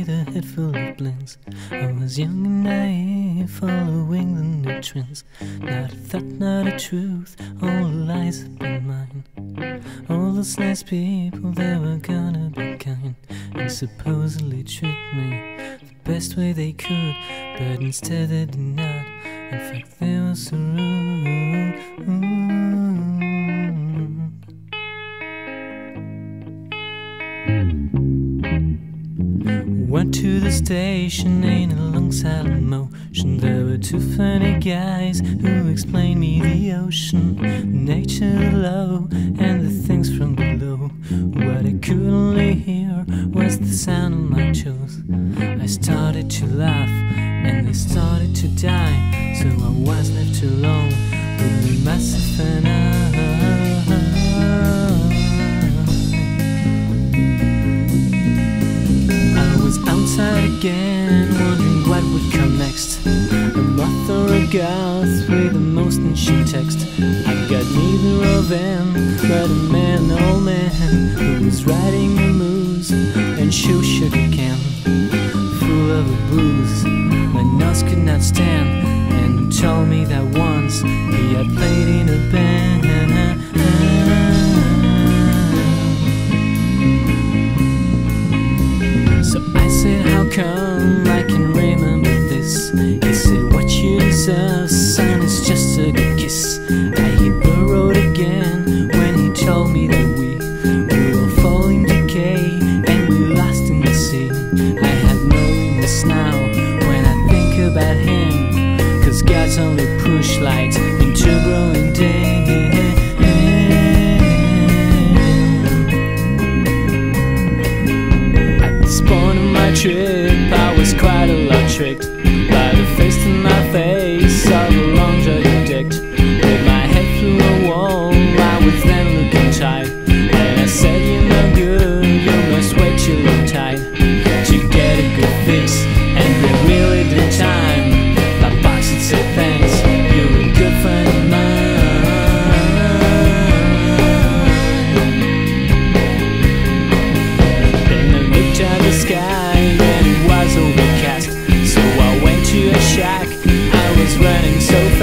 head full of blinks. I was young and naive, following the new trends. Not a thought, not a truth, all lies have been mine. All those nice people, they were gonna be kind and supposedly treat me the best way they could, but instead they did Went to the station in a long silent motion. There were two funny guys who explained me the ocean, nature below, and the things from below. What I could only hear was the sound of my toes. I started to laugh, and they started to die. So I was outside again, wondering what would come next. A moth or a goth with a most ancient text. I got neither of them, but a man, old man, who was riding a moose and shoe shook a can full of booze. My nose could not stand, and told me that once he had played in a band. come, I can remember this. Is it what you deserve? Patrick. running so fast.